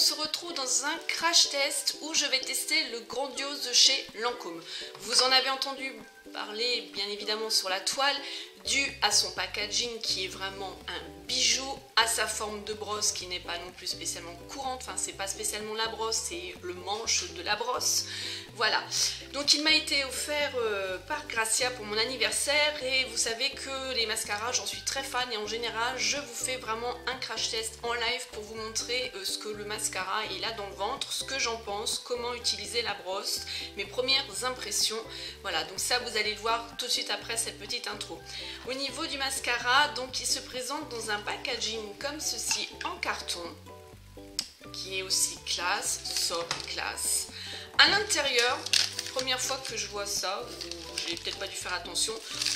se dans un crash test où je vais tester le grandiose de chez Lancôme. Vous en avez entendu parler bien évidemment sur la toile, dû à son packaging qui est vraiment un bijou, à sa forme de brosse qui n'est pas non plus spécialement courante, enfin c'est pas spécialement la brosse, c'est le manche de la brosse. Voilà, donc il m'a été offert euh, par Gracia pour mon anniversaire et vous savez que les mascaras j'en suis très fan et en général je vous fais vraiment un crash test en live pour vous montrer euh, ce que le mascara il a dans le ventre, ce que j'en pense, comment utiliser la brosse, mes premières impressions. Voilà, donc ça vous allez le voir tout de suite après cette petite intro. Au niveau du mascara, donc il se présente dans un packaging comme ceci en carton, qui est aussi classe, sobre classe. À l'intérieur, première fois que je vois ça, j'ai peut-être pas dû faire attention,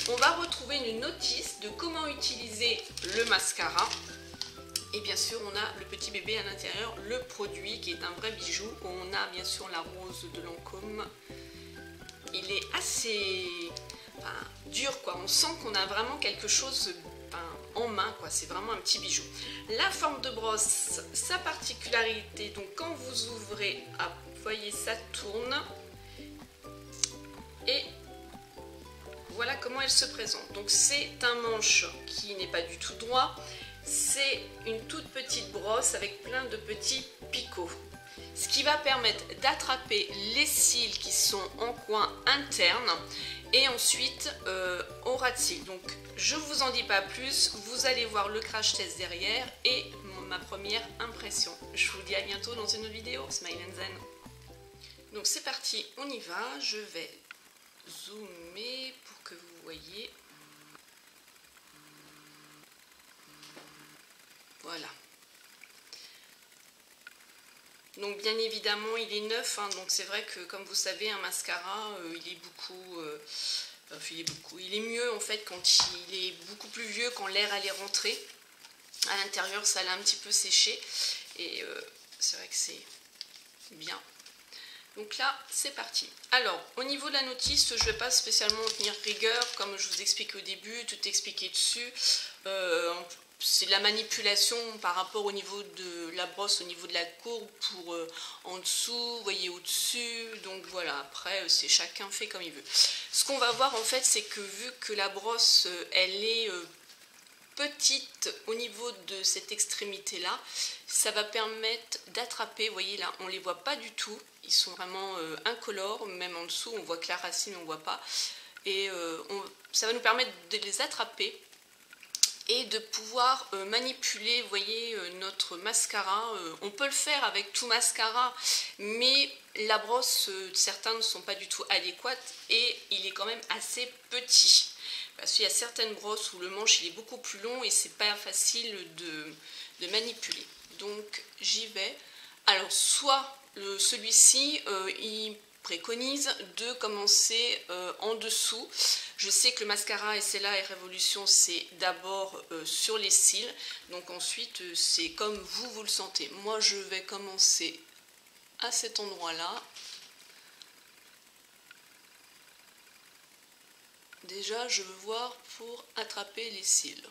on va retrouver une notice de comment utiliser le mascara. Et bien sûr, on a le petit bébé à l'intérieur, le produit qui est un vrai bijou. On a bien sûr la rose de Lancôme. Il est assez dur, quoi. On sent qu'on a vraiment quelque chose en main, quoi. C'est vraiment un petit bijou. La forme de brosse, sa particularité, donc quand vous ouvrez, vous voyez, ça tourne. Et voilà comment elle se présente. Donc c'est un manche qui n'est pas du tout droit. C'est une toute petite brosse avec plein de petits picots. Ce qui va permettre d'attraper les cils qui sont en coin interne et ensuite euh, au ras de cils. Donc je vous en dis pas plus, vous allez voir le crash test derrière et ma première impression. Je vous dis à bientôt dans une autre vidéo. Smile and Zen. Donc c'est parti, on y va. Je vais zoomer pour que vous voyez. Voilà. Donc bien évidemment il est neuf, hein, donc c'est vrai que comme vous savez un mascara euh, il est beaucoup, euh, il est beaucoup, il est mieux en fait quand il est beaucoup plus vieux quand l'air allait rentrer. À l'intérieur ça l'a un petit peu séché et euh, c'est vrai que c'est bien. Donc là, c'est parti. Alors, au niveau de la notice, je ne vais pas spécialement tenir rigueur, comme je vous expliquais au début, tout expliqué dessus c'est de la manipulation par rapport au niveau de la brosse, au niveau de la courbe pour euh, en dessous, vous voyez au-dessus. Donc voilà, après euh, c'est chacun fait comme il veut. Ce qu'on va voir en fait, c'est que vu que la brosse, euh, elle est petite au niveau de cette extrémité là, ça va permettre d'attraper, vous voyez là, on les voit pas du tout, ils sont vraiment incolores, même en dessous on voit que la racine on voit pas, et ça va nous permettre de les attraper et de pouvoir euh, manipuler, vous voyez, euh, notre mascara. Euh, on peut le faire avec tout mascara, mais la brosse, certains ne sont pas du tout adéquates et il est quand même assez petit. Parce qu'il y a certaines brosses où le manche il est beaucoup plus long et c'est pas facile de, de, manipuler. Donc j'y vais. Alors soit celui-ci, il préconise de commencer euh, en dessous. Je sais que le mascara là et Révolution, c'est d'abord euh, sur les cils. Donc ensuite, euh, c'est comme vous, vous le sentez. Moi, je vais commencer à cet endroit-là. Déjà, je veux voir pour attraper les cils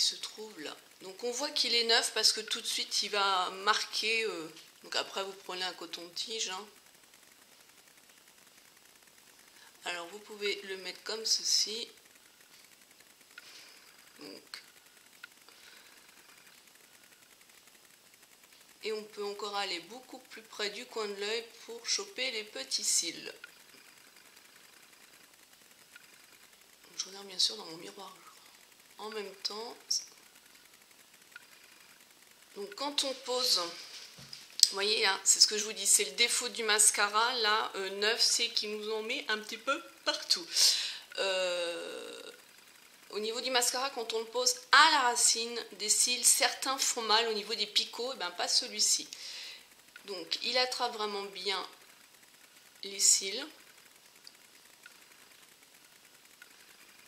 se trouvent là. Donc on voit qu'il est neuf parce que tout de suite, il va marquer... Donc après, vous prenez un coton-tige. Hein. Alors, vous pouvez le mettre comme ceci. Et on peut encore aller beaucoup plus près du coin de l'œil pour choper les petits cils. Je regarde bien sûr dans mon miroir en même temps. Donc quand on pose vous voyez, hein, c'est ce que je vous dis, c'est le défaut du mascara, là, euh, neuf, c'est qu'il nous en met un petit peu partout. Euh, au niveau du mascara, quand on le pose à la racine des cils, certains font mal au niveau des picots, et eh ben pas celui-ci. Donc, il attrape vraiment bien les cils.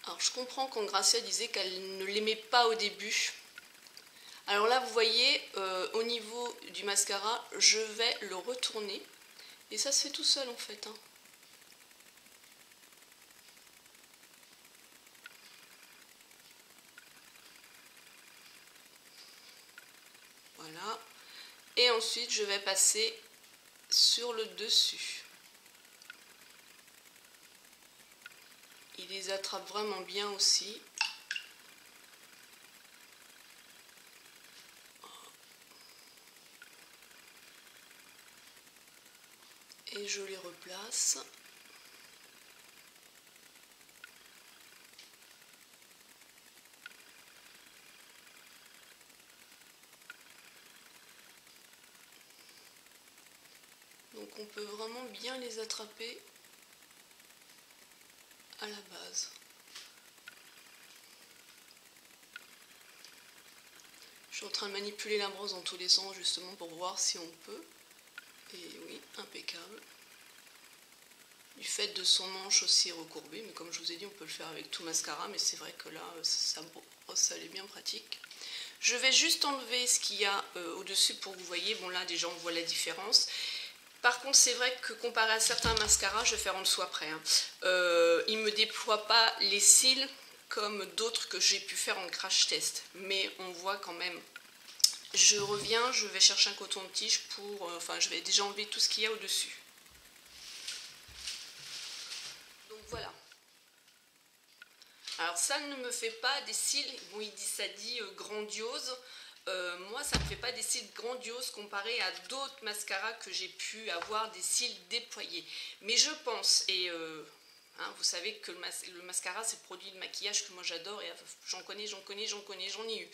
Alors, je comprends quand Gracia disait qu'elle ne l'aimait pas au début, alors là, vous voyez, euh, au niveau du mascara, je vais le retourner. Et ça se fait tout seul en fait. Hein. Voilà. Et ensuite, je vais passer sur le dessus. Il les attrape vraiment bien aussi. Et je les replace. Donc on peut vraiment bien les attraper à la base. Je suis en train de manipuler la brosse dans tous les sens justement pour voir si on peut. Et oui, impeccable. Du fait de son manche aussi recourbé, mais comme je vous ai dit, on peut le faire avec tout mascara, mais c'est vrai que là, ça brosse, ça est bien pratique. Je vais juste enlever ce qu'il y a euh, au-dessus pour que vous voyez. Bon là, déjà, on voit la différence. Par contre, c'est vrai que comparé à certains mascaras, je vais faire en dessous après. Hein. Euh, il ne me déploie pas les cils comme d'autres que j'ai pu faire en crash test. Mais on voit quand même. Je reviens, je vais chercher un coton-tige pour... Euh, enfin, je vais déjà enlever tout ce qu'il y a au-dessus. Donc voilà. Alors ça ne me fait pas des cils, bon il dit ça dit euh, grandiose, euh, moi, ça ne me fait pas des cils grandioses comparé à d'autres mascaras que j'ai pu avoir des cils déployés. Mais je pense, et hein, vous savez que le, mascara, c'est le produit de maquillage que moi j'adore, et j'en connais, j'en connais, j'en connais, j'en ai eu.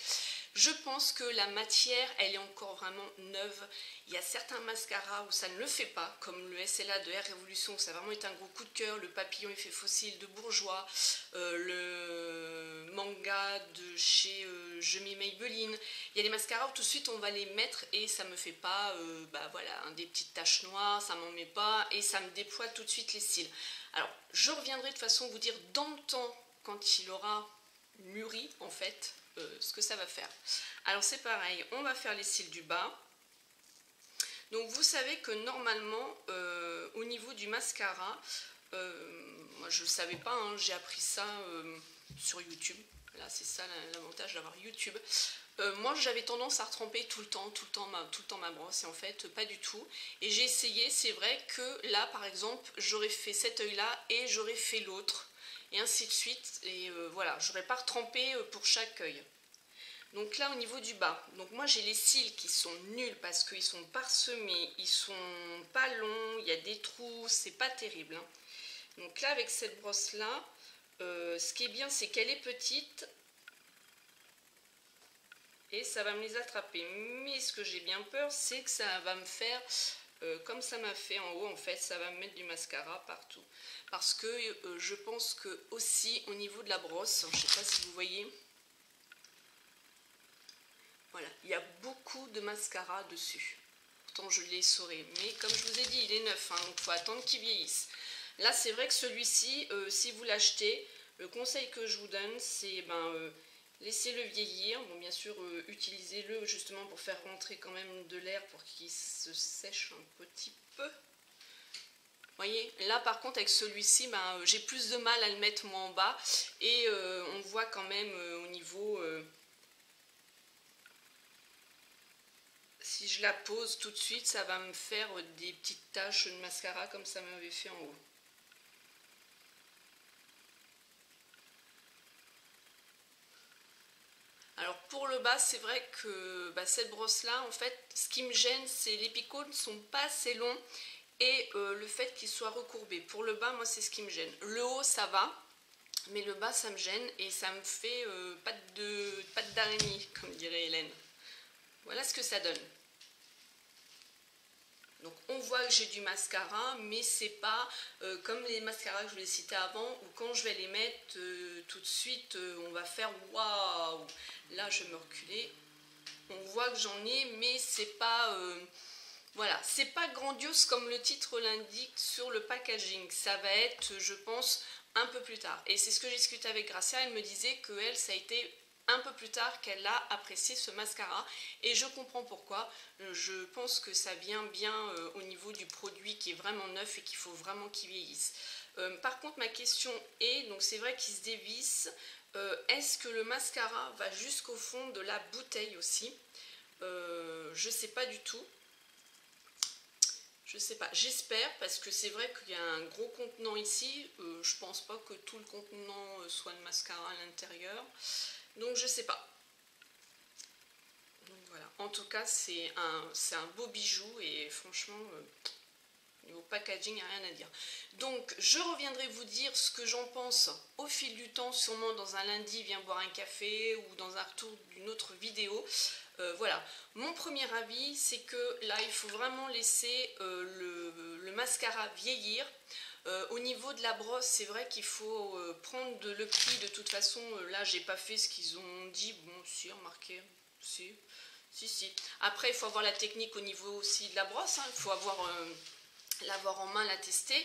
Je pense que la matière, elle est encore vraiment neuve. Il y a certains mascaras où ça ne le fait pas, comme le SLA de Air Révolution, où ça a vraiment été un gros coup de cœur, le papillon effet fossile de Bourgeois, euh, le manga de chez euh, Je mets Maybelline. Il y a des mascaras où tout de suite on va les mettre et ça me fait pas euh, bah voilà, des petites taches noires, ça m'en met pas et ça me déploie tout de suite les cils. Alors, je reviendrai de façon vous dire dans le temps, quand il aura mûri en fait, euh, ce que ça va faire. Alors c'est pareil, on va faire les cils du bas. Donc vous savez que normalement, euh, au niveau du mascara, euh, moi je ne savais pas, hein, j'ai appris ça sur YouTube. Là c'est ça l'avantage d'avoir YouTube. Moi j'avais tendance à retremper tout le temps, tout le temps, ma, tout le temps ma brosse et en fait pas du tout. Et j'ai essayé, c'est vrai que là par exemple j'aurais fait cet œil là et j'aurais fait l'autre et ainsi de suite. Et euh, voilà, je n'aurais pas retrempé euh, pour chaque œil. Donc là, au niveau du bas, donc moi j'ai les cils qui sont nuls parce qu'ils sont parsemés, ils sont pas longs, il y a des trous, c'est pas terrible. Hein. Donc là, avec cette brosse-là, euh, ce qui est bien, c'est qu'elle est petite et ça va me les attraper. Mais ce que j'ai bien peur, c'est que ça va me faire euh, comme ça m'a fait en haut, en fait, ça va me mettre du mascara partout. Parce que euh, je pense que aussi au niveau de la brosse, je ne sais pas si vous voyez, voilà, il y a beaucoup de mascara dessus. Pourtant, je l'ai essoré. Mais comme je vous ai dit, il est neuf, hein, donc il faut attendre qu'il vieillisse. Là, c'est vrai que celui-ci, euh, si vous l'achetez, le conseil que je vous donne, c'est ben, Laissez-le vieillir. Bon, bien sûr, euh, utilisez-le justement pour faire rentrer quand même de l'air pour qu'il se sèche un petit peu. voyez, là par contre avec celui-ci, ben, euh, j'ai plus de mal à le mettre moi en bas et euh, on voit quand même au niveau... si je la pose tout de suite, ça va me faire des petites taches de mascara comme ça m'avait fait en haut. Alors pour bas, c'est vrai que bah, cette brosse-là, en fait, ce qui me gêne, c'est les picots ne sont pas assez longs et euh, le fait qu'ils soient recourbés. Pour le bas, moi, c'est ce qui me gêne. Le haut, ça va, mais le bas, ça me gêne et ça me fait euh, patte d'araignée, comme dirait Hélène. Voilà ce que ça donne. Donc on voit que j'ai du mascara, mais c'est pas euh, comme les mascaras que je vous ai cités avant, où quand je vais les mettre euh, tout de suite, euh, on va faire waouh Là je vais me reculer. On voit que j'en ai, mais c'est pas... voilà, c'est pas grandiose comme le titre l'indique sur le packaging. Ça va être, je pense, un peu plus tard. Et c'est ce que j'ai discuté avec Gracia, elle me disait que elle, ça a été un peu plus tard qu'elle a apprécié ce mascara et je comprends pourquoi. Je pense que ça vient bien euh, au niveau du produit qui est vraiment neuf et qu'il faut vraiment qu'il vieillisse. Euh, par contre ma question est, donc c'est vrai qu'il se dévisse, euh, est-ce que le mascara va jusqu'au fond de la bouteille aussi? Euh, Je sais pas du tout. Je sais pas, j'espère parce que c'est vrai qu'il y a un gros contenant ici. Euh, je pense pas que tout le contenant euh, soit de mascara à l'intérieur. Donc je sais pas. Donc voilà. En tout cas, c'est un, un beau bijou et franchement, euh, niveau packaging, il n'y a rien à dire. Donc je reviendrai vous dire ce que j'en pense au fil du temps, sûrement dans un lundi, viens boire un café ou dans un retour d'une autre vidéo. Euh, voilà, mon premier avis, c'est que là, il faut vraiment laisser euh, le, mascara vieillir. Euh, au niveau de la brosse, c'est vrai qu'il faut prendre de, le pli. De toute façon, là, j'ai pas fait ce qu'ils ont dit. Bon, si, remarquez, si, si, si. Après, il faut avoir la technique au niveau aussi de la brosse. Hein. Il faut avoir l'avoir en main, la tester.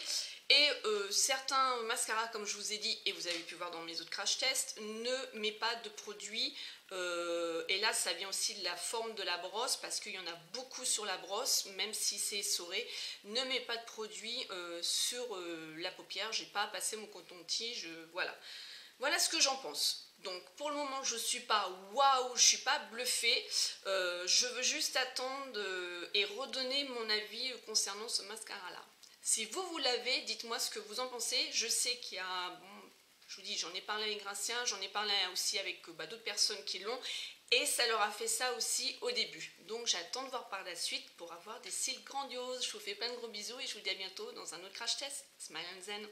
Et certains mascaras, comme je vous ai dit, et vous avez pu voir dans mes autres crash tests, ne met pas de produits euh, et là, ça vient aussi de la forme de la brosse parce qu'il y en a beaucoup sur la brosse, même si c'est essoré. Ne mets pas de produit euh, sur euh, la paupière. J'ai pas passé mon coton-tige. voilà. Voilà ce que j'en pense. Donc pour le moment, je ne suis pas waouh, je suis pas bluffée. je veux juste attendre et redonner mon avis concernant ce mascara-là. Si vous, vous l'avez, dites-moi ce que vous en pensez. Je sais qu'il y a je vous dis, j'en ai parlé avec Gracien, j'en ai parlé aussi avec bah, d'autres personnes qui l'ont. Et ça leur a fait ça aussi au début. Donc j'attends de voir par la suite pour avoir des cils grandioses. Je vous fais plein de gros bisous et je vous dis à bientôt dans un autre crash test. Smile and Zen